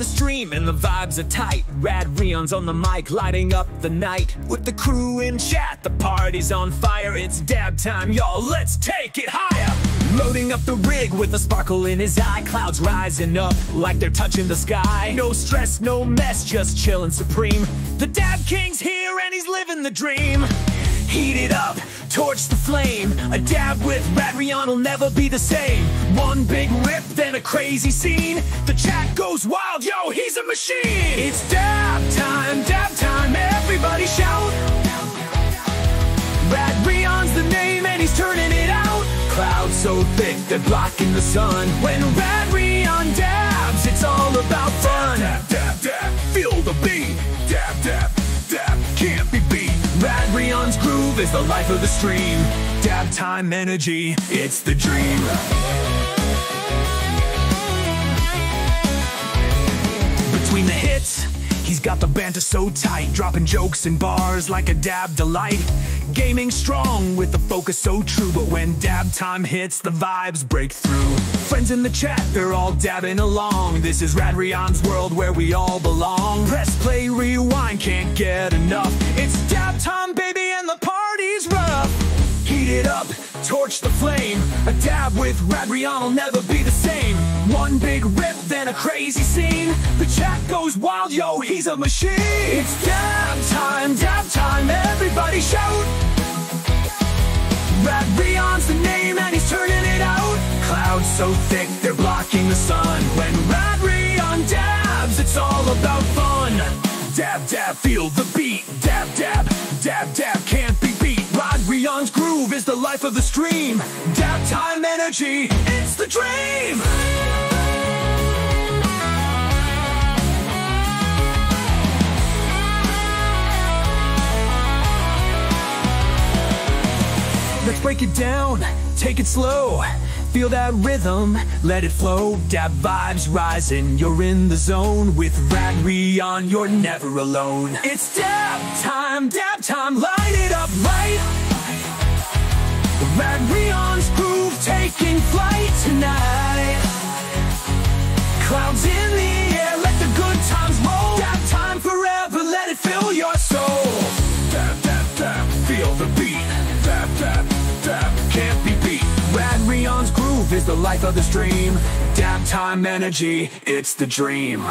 stream and the vibes are tight. Radreon's on the mic, lighting up the night. With the crew in chat, the party's on fire. It's dab time, y'all, let's take it higher. Loading up the rig with a sparkle in his eye. Clouds rising up like they're touching the sky. No stress, no mess, just chillin' supreme. The Dab King's here and he's living the dream. Heat it up, torch the flame. A dab with Radreon will never be the same. One big rip, then a crazy scene. The chat goes wild, yo, he's a machine. It's dab time, dab time, everybody shout. Radreon's the name and he's turning it out. Clouds so thick they're blocking the sun. When Radreon dabs, Radreon's groove is the life of the stream. Dab time energy, it's the dream. Between the hits, he's got the banter so tight, dropping jokes and bars like a dab delight. Gaming strong with the focus so true, but when dab time hits, the vibes break through. Friends in the chat, they're all dabbing along. This is Radreon's world where we all belong. Press play, rewind, can't get enough. It's dab time, baby, and the party's rough. Heat it up, torch the flame. A dab with Radreon will never be the same. One big rip, then a crazy scene. The chat goes wild, yo, he's a machine. It's dab so thick, they're blocking the sun. When Radreon dabs, it's all about fun. Dab, dab, feel the beat. Dab, dab, dab, dab, can't be beat. Radreon's groove is the life of the stream. Dab time energy, it's the dream. Let's break it down, take it slow. Feel that rhythm, let it flow. Dab vibes rising, you're in the zone. With Radreon, you're never alone. It's dab time, dab time, light it up right. Radreon's groove taking flight tonight. Clouds in the air, let the good times roll. Dab time forever, let it fill your soul. Dab, dab, dab, feel the beat. Dab, dab, dab, is the life of the stream. Dab time energy, it's the dream.